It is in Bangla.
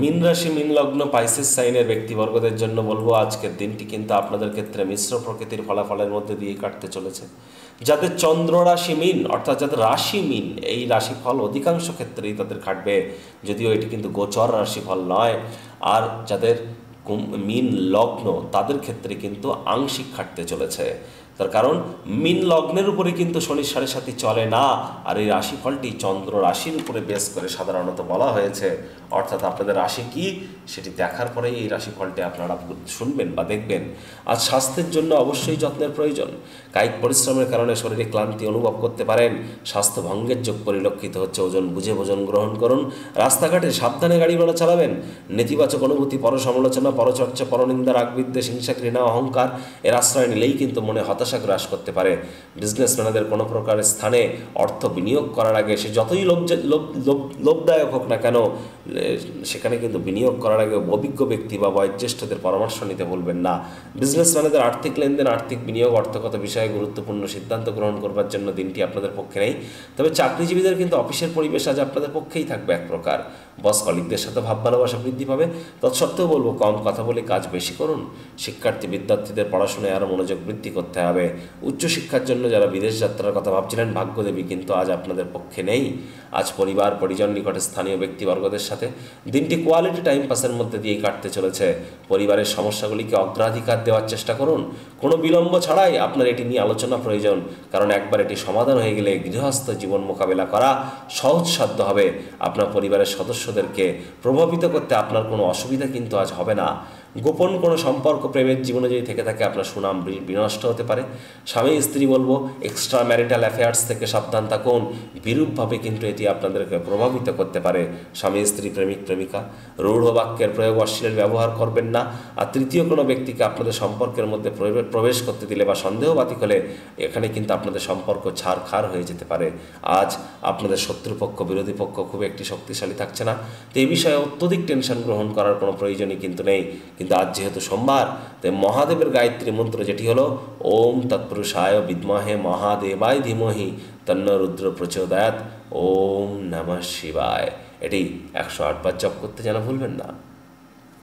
মিন রাশি, মিন লগ্ন পাইসিস সাইনের ব্যক্তিবর্গদের জন্য বলব, আজকের দিনটি কিন্তু আপনাদের ক্ষেত্রে মিশ্র প্রকৃতির ফলাফলের মধ্যে দিয়ে কাটতে চলেছে। যাদের চন্দ্র রাশি মিন, অর্থাৎ যাদের রাশি মিন, এই রাশিফল অধিকাংশ ক্ষেত্রেই তাদের খাটবে যদিও এটি কিন্তু গোচর রাশিফল নয়। আর যাদের মিন লগ্ন, তাদের ক্ষেত্রে কিন্তু আংশিক খাটতে চলেছে। তার কারণ, মিন লগ্নের উপরে কিন্তু শনির সাড়ে সাথে চলে না, আর এই রাশিফলটি চন্দ্র রাশির উপরে বেস করে সাধারণত বলা হয়েছে। অর্থাৎ আপনাদের রাশি কি, সেটি দেখার পরেই এই রাশিফলটি আপনারা শুনবেন বা দেখবেন। আর স্বাস্থ্যের জন্য অবশ্যই যত্নের প্রয়োজন। কায়িক পরিশ্রমের কারণে শরীরে ক্লান্তি অনুভব করতে পারেন। স্বাস্থ্য ভঙ্গের যোগ পরিলক্ষিত হচ্ছে, ওজন বুঝে ভোজন গ্রহণ করুন। রাস্তাঘাটে সাবধানে গাড়ি ঘোড়া চালাবেন। নেতিবাচক অনুভূতি পর সমালোচনা পরচর্চা, পরনিন্দা, রাগবিদ্বেষ হিংসা ঘৃণা অহংকার, এর আশ্রয় নিলেই কিন্তু মনে হতাশা গ্রাস করতে পারে। বিজনেসম্যানদের কোনো প্রকার স্থানে অর্থ বিনিয়োগ করার আগে সে যতই লোভ লোভ, লোভ- লোভদায়ক হোক না কেন সেখানে কিন্তু বিনিয়োগ করার আগে অভিজ্ঞ ব্যক্তি বা বয়োজ্যেষ্ঠদের পরামর্শ নিতে বলবেন না। বিজনেসম্যানদের আর্থিক লেনদেন, আর্থিক বিনিয়োগ, অর্থগত বিষয়ে গুরুত্বপূর্ণ সিদ্ধান্ত গ্রহণ করবার জন্য দিনটি আপনাদের পক্ষে নেই। তবে চাকরিজীবীদের কিন্তু অফিসের পরিবেশ আজ আপনাদের পক্ষেই থাকবে এক প্রকার। বস কলিকদের সাথে ভাব ভালোবাসা বৃদ্ধি পাবে। তৎসত্ত্বেও বলব, কম কথা বলে কাজ বেশি করুন। শিক্ষার্থী, বিদ্যার্থীদের পড়াশোনায় আরও মনোযোগ বৃদ্ধি করতে হবে। উচ্চশিক্ষার জন্য যারা বিদেশ যাত্রার কথা ভাবছিলেন, ভাগ্যদেবী কিন্তু আজ আপনাদের পক্ষে নেই। আজ পরিবার, পরিজন নিকটে স্থানীয় ব্যক্তিবর্গদের সাথে দিনটি কোয়ালিটি টাইম পাসের মধ্যে দিয়েই কাটতে চলেছে। পরিবারের সমস্যাগুলিকে অগ্রাধিকার দেওয়ার চেষ্টা করুন। কোনো বিলম্ব ছাড়াই আপনার এটি নিয়ে আলোচনা প্রয়োজন। কারণ একবার এটি সমাধান হয়ে গেলে গৃহস্থ জীবন মোকাবেলা করা সহজসাধ্য হবে। আপনার পরিবারের সদস্যদেরকে প্রভাবিত করতে আপনার কোনো অসুবিধা কিন্তু আজ হবে না। গোপন কোনো সম্পর্ক প্রেমের জীবনে যদি থেকে থাকে, আপনার সুনাম বিনষ্ট হতে পারে। স্বামী, স্ত্রী বলব এক্সট্রা ম্যারিটাল অ্যাফেয়ার্স থেকে সাবধান থাকুন। বিরূপভাবে কিন্তু এটি আপনাদেরকে প্রভাবিত করতে পারে স্বামী, স্ত্রী, প্রেমিক, প্রেমিকা। রূঢ় বাক্যের প্রয়োগ অশ্লীল ব্যবহার করবেন না। আর তৃতীয় কোনো ব্যক্তিকে আপনাদের সম্পর্কের মধ্যে প্রবে- প্রবেশ করতে দিলে বা সন্দেহবাতিক হলে এখানে কিন্তু আপনাদের সম্পর্ক ছাড়খার হয়ে যেতে পারে। আজ আপনাদের শত্রুপক্ষ, বিরোধী পক্ষ খুব একটি শক্তিশালী থাকছে না। তো এই বিষয়ে অত্যধিক টেনশন গ্রহণ করার কোনো প্রয়োজনই কিন্তু নেই। কিন্তু আজ যেহেতু সোমবার, তাই মহাদেবের গায়ত্রী মন্ত্র যেটি হলো, ওম তৎপুরুষায় বিদ্মহে মহাদেবায় ধীমহি তন্ন রুদ্র প্রচোদয়াত ওম নমঃ শিবায়। এটি একশো আটবার জপ করতে যেন ভুলবেন না।